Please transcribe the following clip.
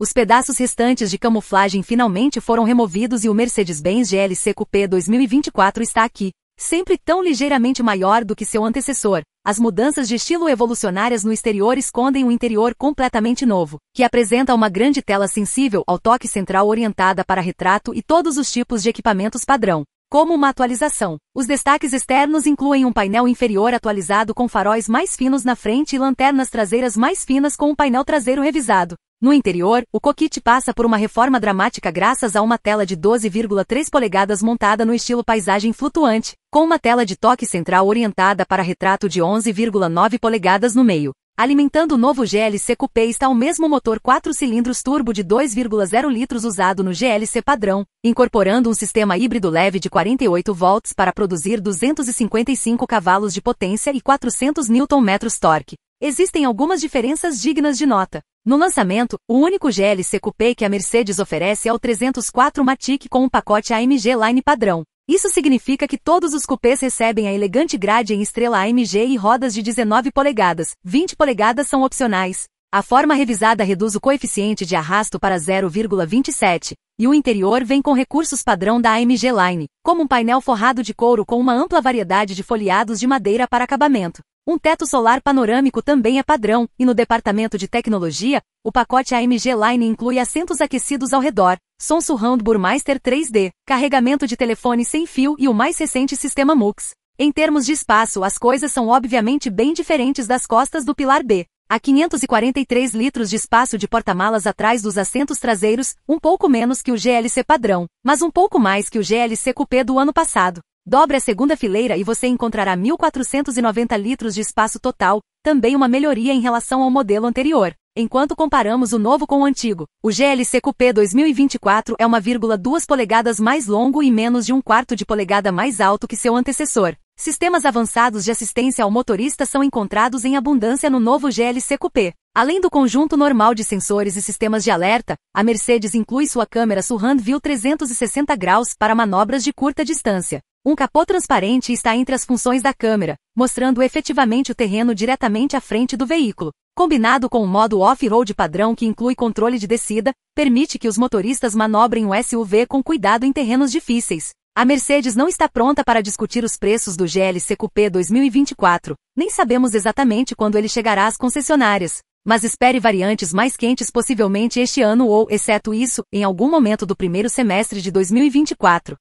Os pedaços restantes de camuflagem finalmente foram removidos e o Mercedes-Benz GLC Coupé 2024 está aqui. Sempre tão ligeiramente maior do que seu antecessor, as mudanças de estilo evolucionárias no exterior escondem um interior completamente novo, que apresenta uma grande tela sensível ao toque central orientada para retrato e todos os tipos de equipamentos padrão. Como uma atualização, os destaques externos incluem um painel inferior atualizado com faróis mais finos na frente e lanternas traseiras mais finas com um painel traseiro revisado. No interior, o cockpit passa por uma reforma dramática graças a uma tela de 12,3 polegadas montada no estilo paisagem flutuante, com uma tela de toque central orientada para retrato de 11,9 polegadas no meio. Alimentando o novo GLC Coupé está o mesmo motor 4 cilindros turbo de 2,0 litros usado no GLC padrão, incorporando um sistema híbrido leve de 48 volts para produzir 255 cavalos de potência e 400 Nm torque. Existem algumas diferenças dignas de nota. No lançamento, o único GLC Coupé que a Mercedes oferece é o 304 Matic com um pacote AMG Line padrão, isso significa que todos os cupês recebem a elegante grade em estrela AMG e rodas de 19 polegadas, 20 polegadas são opcionais. A forma revisada reduz o coeficiente de arrasto para 0,27, e o interior vem com recursos padrão da AMG Line, como um painel forrado de couro com uma ampla variedade de folheados de madeira para acabamento. Um teto solar panorâmico também é padrão, e no departamento de tecnologia, o pacote AMG Line inclui assentos aquecidos ao redor, som surround Burmeister 3D, carregamento de telefone sem fio e o mais recente sistema MUX. Em termos de espaço, as coisas são obviamente bem diferentes das costas do pilar B. Há 543 litros de espaço de porta-malas atrás dos assentos traseiros, um pouco menos que o GLC padrão, mas um pouco mais que o GLC Coupé do ano passado. Dobre a segunda fileira e você encontrará 1.490 litros de espaço total, também uma melhoria em relação ao modelo anterior. Enquanto comparamos o novo com o antigo, o GLC Coupé 2024 é 1,2 polegadas mais longo e menos de um quarto de polegada mais alto que seu antecessor. Sistemas avançados de assistência ao motorista são encontrados em abundância no novo GLC Coupé. Além do conjunto normal de sensores e sistemas de alerta, a Mercedes inclui sua câmera Surround View 360 graus para manobras de curta distância. Um capô transparente está entre as funções da câmera, mostrando efetivamente o terreno diretamente à frente do veículo. Combinado com o modo off-road padrão que inclui controle de descida, permite que os motoristas manobrem o SUV com cuidado em terrenos difíceis. A Mercedes não está pronta para discutir os preços do GLC Coupé 2024, nem sabemos exatamente quando ele chegará às concessionárias. Mas espere variantes mais quentes possivelmente este ano ou, exceto isso, em algum momento do primeiro semestre de 2024.